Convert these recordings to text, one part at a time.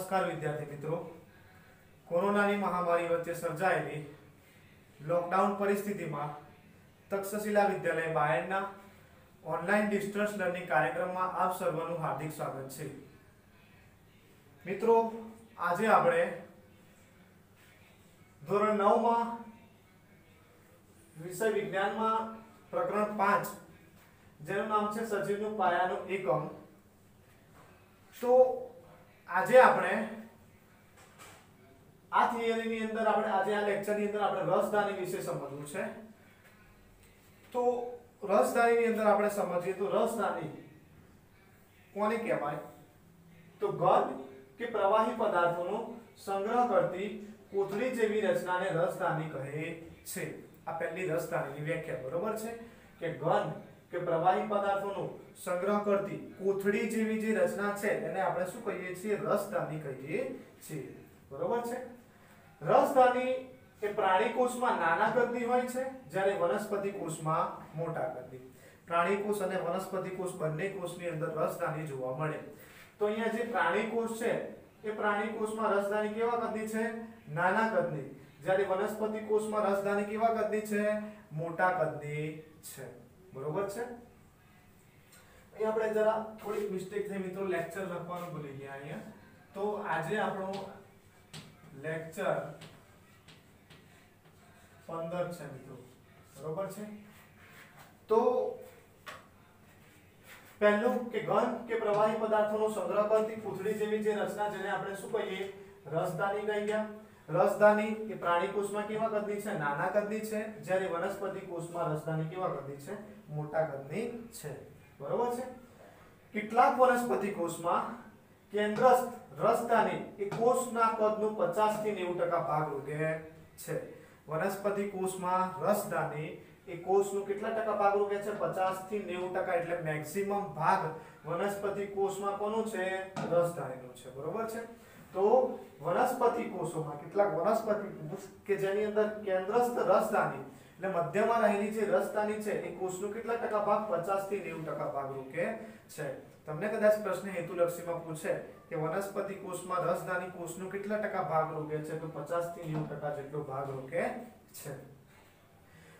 નમસ્કાર વિદ્યાર્થી મિત્રો. કોરોનાની મહામારી વચ્ચે સર્જાયેલી લોકડાઉન પરિસ્થિતિમાં તક્ષશિલા વિદ્યાલય બાયડના ઓનલાઈન ડિસ્ટન્સ લર્નિંગ કાર્યક્રમમાં આપ સર્વનું હાર્દિક સ્વાગત છે. મિત્રો, આજે આપણે ધોરણ નવમાં વિષય વિજ્ઞાનમાં પ્રકરણ પાંચ, જેનું નામ છે સજીવનું પાયાનું એકમ. તો આજે આપણે આ થિયરીની અંદર આપણે આજે આ લેક્ચરની અંદર આપણે રસધાની વિશે સમજવું છે. તો રસધાનીની અંદર આપણે સમજીએ તો રસધાની કોને કહેવાય? તો ગર્ભ કે પ્રવાહી પદાર્થોનો સંગ્રહ કરતી કોથળી જેવી રચનાને રસધાની કહે છે. આ પહેલી રસધાનીની વ્યાખ્યા બરોબર છે કે ઘન કે પ્રવાહી પદાર્થોનો સંગ્રહ કરતી કોથળી જેવી જે રચના છે, એને આપણે શું કહીએ છીએ? રસધાની કહીએ છીએ. બરોબર છે? રસધાની એ પ્રાણી કોષમાં નાના કદની હોય છે, જ્યારે વનસ્પતિ કોષમાં મોટા કદની પ્રાણી કોષ અને વનસ્પતિ કોષ બંને કોષની અંદર રસધાની જોવા મળે. તો અહીંયા જે પ્રાણી કોષ છે, એ પ્રાણી કોષમાં રસધાની કેવા કદની છે? નાના કદની જ્યારે વનસ્પતિ કોષમાં રસધાની કેવા કદની છે? મોટા કદની છે. બરોબર છે? અહીં આપણે જરા થોડીક મિસ્ટેક થઈ મિત્રો લેક્ચર લખવાનું ભૂલી ગયા અહીંયા. તો આજે આપણો લેક્ચર 15 છે મિત્રો. બરોબર છે? તો પહેલું કે ઘન કે પ્રવાહી પદાર્થોનો સંગ્રહ કરતી પૂથળી જેવી જે રચના જેને આપણે શું કહીએ? રસદાની કહી ગયા. રસધાની એ પ્રાણી કોષમાં કેવા કદની છે? નાના કદની છે. જ્યારે વનસ્પતિ કોષમાં રસધાની કેવા કદની છે? મોટા કદની છે. બરોબર છે? કેટલાક વનસ્પતિ કોષમાં કેન્દ્રસ્થ રસધાની એ કોષના કદનું 50 થી 90% ભાગ રૂપે છે. વનસ્પતિ કોષમાં રસધાની એ કોષનું કેટલા ટકા ભાગ રૂપે છે? 50 થી 90% એટલે મેક્સિમમ ભાગ વનસ્પતિ કોષમાં કોનું છે? રસધાનીનું છે. બરોબર છે? તો વનસ્પતિ કોષોમાં કેટલાક વનસ્પતિ કોષ કે જેની અંદર કેન્દ્રસ્થ રસધાની એટલે મધ્યમાં રહેલી જે રસધાની છે, એ કોષનો કેટલા ટકા ભાગ? 50 થી 90% ભાગ રોકે છે. તમને કદાચ પ્રશ્ન હેતુલક્ષીમાં પૂછે કે વનસ્પતિ કોષમાં રસધાની કોષનો કેટલા ટકા ભાગ રોકે છે? તો 50 થી 90% જેટલો ભાગ રોકે છે.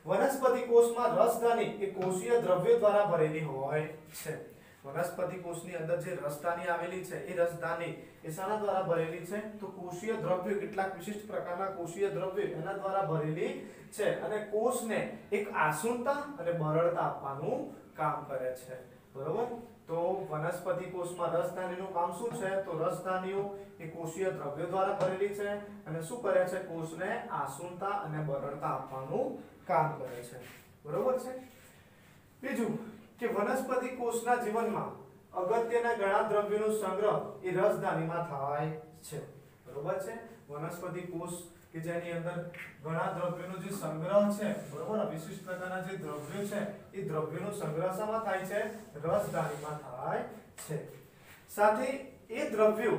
વનસ્પતિ કોષમાં રસધાની એ કોષીય દ્રવ્યો દ્વારા ભરેલી હોય છે. વનસ્પતિ કોષની અંદર જે રસધાની આવેલી છે, એ રસધાની એ શાના દ્વારા ભરેલી છે? તો કોષીય દ્રવ્યો કેટલાક વિશિષ્ટ પ્રકારના કોષીય દ્રવ્યો એના દ્વારા ભરેલી છે અને કોષને એક આસુનતા અને બરડતા આપવાનું કામ કરે છે. બરોબર? તો વનસ્પતિ કોષમાં રસધાનીનું કામ શું છે? તો રસધાનીઓ એ કોષીય દ્રવ્યો દ્વારા ભરેલી છે અને શું કરે છે? કોષને આસુનતા અને બરડતા આપવાનું કામ કરે છે. બરોબર છે? બીજું કે વનસ્પતિ કોષના જીવનમાં અગત્યના ઘણા દ્રવ્યોનો સંગ્રહ એ રસધાનીમાં થાય છે. બરોબર છે? વનસ્પતિ કોષ કે જેની અંદર ઘણા દ્રવ્યોનો જે સંગ્રહ છે, બરોબર? વિશિષ્ટ પ્રકારના જે દ્રવ્યો છે, એ દ્રવ્યોનો સંગ્રહ શામાં થાય છે? રસધાનીમાં થાય છે. સાથે એ દ્રવ્યો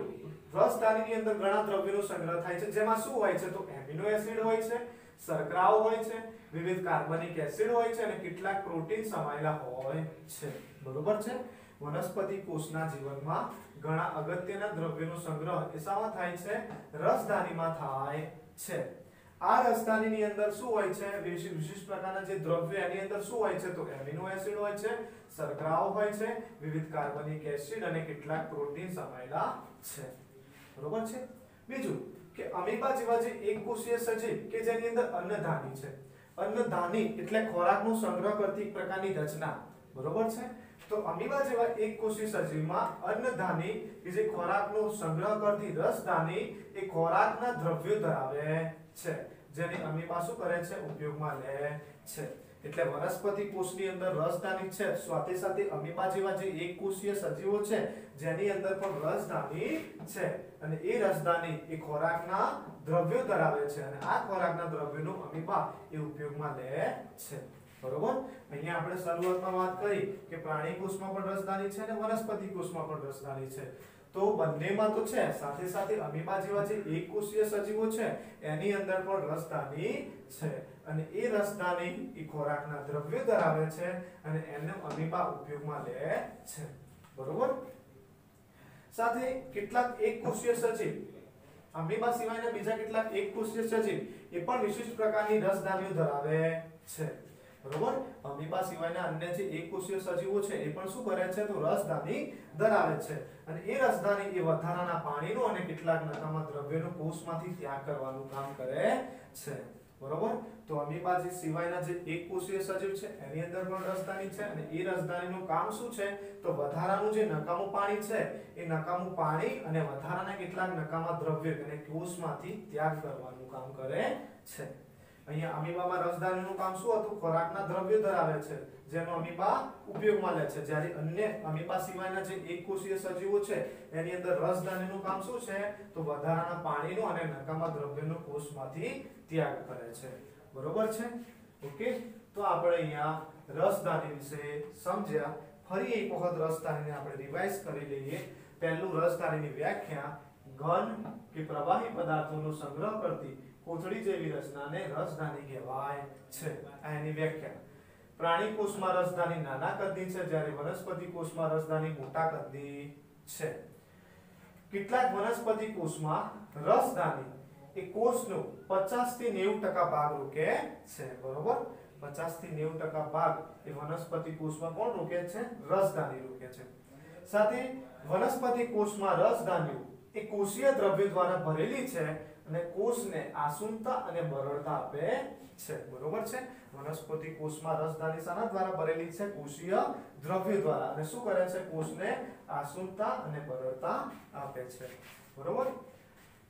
રસધાનીની અંદર ઘણા દ્રવ્યોનો સંગ્રહ થાય છે. જેમાં શું હોય છે? તો એમિનો એસિડ હોય છે શર્કરાઓ હોય છે, વિવિધ કાર્બનિક એસિડ હોય છે અને કેટલાક પ્રોટીન સમાયેલા હોય છે. બરોબર છે? વનસ્પતિ કોષના જીવનમાં ઘણા અગત્યના દ્રવ્યોનો સંગ્રહ એ શામાં થાય છે? રસધાનીમાં થાય છે. આ રસધાનીની અંદર શું હોય છે? વિશિષ્ટ પ્રકારના જે દ્રવ્ય એની અંદર શું હોય છે? તો એમિનો એસિડ હોય છે શર્કરાઓ હોય છે, વિવિધ કાર્બનિક એસિડ અને કેટલાક પ્રોટીન સમાયેલા છે. બરોબર છે? બીજું કે અમીબા જેવા જે એકકોષીય સજીવ કે જેની અંદર અન્નધાની છે. અન્નધાની એટલે ખોરાકનો સંગ્રહ કરતી એક પ્રકારની રચના. બરોબર છે? તો અમીબા જેવા એકકોષીય સજીવમાં અન્નધાની કે જે ખોરાકનો સંગ્રહ કરતી રસધાની એ ખોરાકના દ્રવ્યો ધરાવે છે. જેને અમીબા શું કરે છે, ઉપયોગમાં લે છે. એટલે વનસ્પતિ કોષની અંદર રસધાની છે, સાથે સાથે અમીબા જેવા જે એકકોષીય સજીવો છે, જેની અંદર પણ રસધાની છે. અને એ રસધાની એ ખોરાકના દ્રવ્યો ધરાવે છે અને આ ખોરાકના દ્રવ્યનો અમીબા એ ઉપયોગમાં લે છે. બરોબર? અહીંયા આપણે શરૂઆતમાં વાત કરી કે પ્રાણી કોષમાં પણ રસધાની છે અને વનસ્પતિ કોષમાં પણ રસધાની છે. તો બંનેમાં તો છે, સાથે સાથે અમીબા જેવા જે એકકોષીય સજીવો છે, એની અંદર પણ રસધાની છે. અને એ રસધાની એ ખોરાકના દ્રવ્યો ધરાવે છે અને એને અમીબા ઉપયોગમાં લે છે. બરોબર? સાથે કેટલાક એક કોષીય સજીવ, અમીબા સિવાયના બીજા કેટલાક એક કોષીય સજીવ, એ પણ વિશિષ્ટ પ્રકારની રસધાનીઓ ધરાવે છે. બરોબર? અમીબા સિવાયના અન્ય જે એકકોષીય સજીવો છે, એ પણ શું કરે છે? તો રસધાની ધરાવે છે. અને એ રસધાની એ વધારાના પાણીનું અને કેટલાક નકામા દ્રવ્યનો કોષમાંથી ત્યાગ કરવાનું કામ કરે છે. બરોબર? તો અમીબા જે સિવાયના જે એક કોષીય સજીવ છે, એની અંદર પણ રસધાની છે અને એ રસધાનીનું કામ શું છે? તો વધારાનું જે નકામું પાણી છે, એ નકામું પાણી અને વધારાના કેટલાક નકામા દ્રવ્યો અને કોષમાંથી ત્યાગ કરવાનું કામ કરે છે. અહીંયા અમીબામાં રસધાનીનું કામ શું હતું? ખોરાકના દ્રવ્યો ધરાવે છે, જેનો અમીબા ઉપયોગમાં લે છે. જ્યારે અન્ય અમીબા સિવાયના જે એક કોષીય સજીવો છે, એની અંદર રસધાનીનું કામ શું છે? તો વધારાના પાણીનું અને નકામા દ્રવ્યોનું કોષમાંથી ત્યાગ કરે છે. બરોબર છે? ઓકે? તો આપણે અહીંયા રસધાની વિશે સમજ્યા. ફરી એક વખત રસધાનીને આપણે રિવાઇઝ કરી લઈએ. પહેલું રસધાનીની વ્યાખ્યા ઘન કે પ્રવાહી પદાર્થોનો સંગ્રહ કરતી કોથળી જેવી રચનાને રસધાની કહેવાય છે. એની વ્યાખ્યા. પ્રાણી કોષમાં રસધાની નાના કદની છે, જ્યારે વનસ્પતિ કોષમાં રસધાની મોટા કદની છે. કેટલાક વનસ્પતિ કોષમાં રસધાની એ કોષનો 50 થી 90% ભાગ રોકે છે, બરોબર? 50 થી 90% ભાગ એ વનસ્પતિ કોષમાં કોણ રોકે છે? રસધાની રોકે છે. સાથે વનસ્પતિ કોષમાં રસધાનીઓ એ કોષીય દ્રવ્ય દ્વારા ભરેલી છે અને કોષને આસુનતા અને બરડતા આપે છે. બરોબર છે? વનસ્પતિ કોષમાં રસધાની શાના દ્વારા ભરેલી છે કોષીય દ્રવ્ય દ્વારા. અને શું કરે છે? કોષને આસુનતા અને બરડતા આપે છે. બરોબર?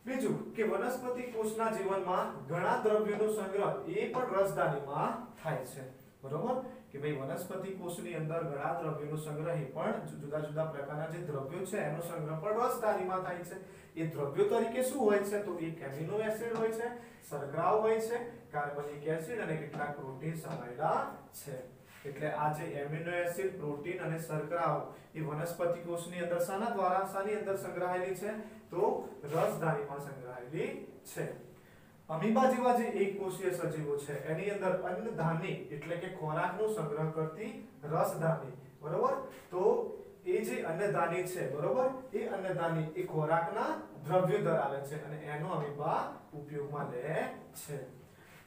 બીજું કે વનસ્પતિ કોષના જીવનમાં ઘણા દ્રવ્યોનો સંગ્રહ એ પણ રસધાનીમાં થાય છે. બરોબર? કે ભાઈ વનસ્પતિ કોષની અંદર ઘણા દ્રવ્યોનો સંગ્રહ પણ જુદા જુદા પ્રકારના જે દ્રવ્યો છે એનો સંગ્રહ પણ રસધારીમાં થાય છે. એ દ્રવ્યો તરીકે શું હોય છે? તો એક એમિનો એસિડ હોય છે શર્કરાઓ હોય છે, કાર્બનિક એસિડ અને કેટલાક પ્રોટીન સમાયેલા છે. એટલે આ જે એમિનો એસિડ પ્રોટીન અને શર્કરાઓ એ વનસ્પતિ કોષની અંદર શાના દ્વારા શાની અંદર સંગ્રહાયેલી છે? તો રસધાનીમાં સંગ્રહાયેલી છે. અમીબા જેવા જે એક કોષીય સજીવો છે. એની અંદર અન્નધાની એટલે કે ખોરાકનો સંગ્રહ કરતી રસધાની બરોબર? તો એ જે અન્નધાની છે, બરોબર? એ અન્નધાની એ ખોરાકના દ્રવ્યો ધરાવે છે અને એનો અમીબા ઉપયોગમાં લે છે.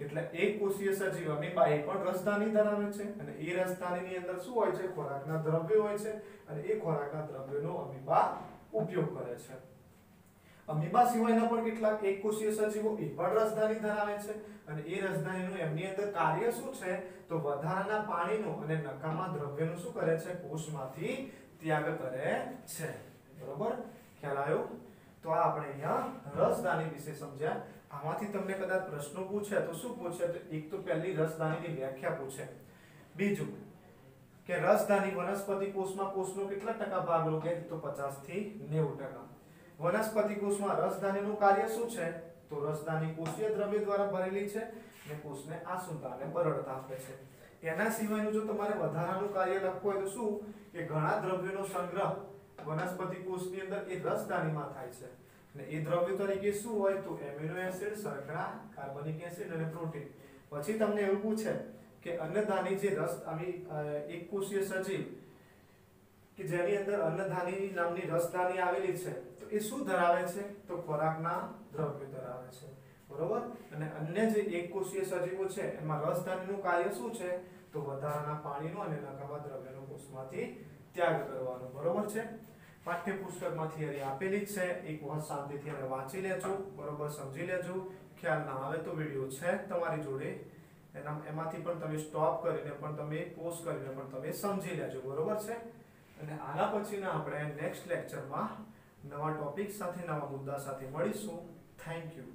એટલે એક કોષીય સજીવ અમીબા એ પણ રસધાની ધરાવે છે અને એ રસધાનીની અંદર શું હોય છે? ખોરાકના દ્રવ્યો હોય છે અને એ ખોરાકના દ્રવ્યોનો અમીબા ઉપયોગ કરે છે. અમીબા સિવાયના પણ કેટલાક એક કોષીય સજીવો એ પણ રસધાની ધરાવે છે અને એ રસધાનીનું એમની અંદર કાર્ય શું છે? તો વધારાના પાણીનું અને નકામા દ્રવ્યનું શું કરે છે? કોષમાંથી ત્યાગ કરે છે. બરોબર? ખ્યાલ આવ્યો? તો આ આપણે અહીંયા રસધાની વિશે સમજ્યા. આમાંથી તમને કદાચ પ્રશ્નો પૂછે તો શું પૂછે? તો એક તો પહેલી રસધાનીની વ્યાખ્યા પૂછે. બીજું કે રસધાની વનસ્પતિ કોષમાં કોષનો કેટલા ટકા ભાગ રોકે? તો 50 થી 90% વનસ્પતિ કોષમાં રસધાનીનું કાર્ય શું છે? તો રસધાની કોષીય દ્રવ્ય દ્વારા ભરેલી છે અને કોષને આસુંતા અને બરડતા આપે છે. એના સિવાયનું જો તમારે વધારાનું કાર્ય લખવું હોય તો શું? કે ઘણા દ્રવ્યોનો સંગ્રહ વનસ્પતિ કોષની અંદર એ રસધાનીમાં થાય છે. અને એ દ્રવ્ય તરીકે શું હોય? તો એમિનો એસિડ શર્કરા કાર્બનિક એસિડ અને પ્રોટીન. પછી તમને એવું પૂછે કે અન્નધાની જે રસ આવી એક કોષીય સજીવ કે જેની અંદર અન્નધાની નામની રસધાની આવેલી છે, તો એ શું ધરાવે છે? તો ખોરાકના દ્રવ્યો ધરાવે છે. બરોબર? અને અન્ય જે એકકોષીય સજીવો છે, એમાં રસધાનીનું કાર્ય શું છે? તો વધારાના પાણીનું અને નકામા દ્રવ્યનો કોષમાંથી ત્યાગ કરવાનો. બરોબર છે? પાઠ્યપુસ્તકમાં થિયરી આપેલી જ છે. એક વખત શાંતિથી એને વાંચી લેજો. બરોબર? સમજી લેજો. ખ્યાલ ના આવે તો વીડિયો છે તમારી જોડે. એના એમાંથી પણ તમે સ્ટોપ કરીને પણ તમે પોસ્ટ કરીને પણ તમે સમજી લેજો. બરોબર છે? અને આના પછીના આપણે નેક્સ્ટ લેક્ચરમાં નવા ટોપિક સાથે, નવા મુદ્દા સાથે મળીશું. Thank you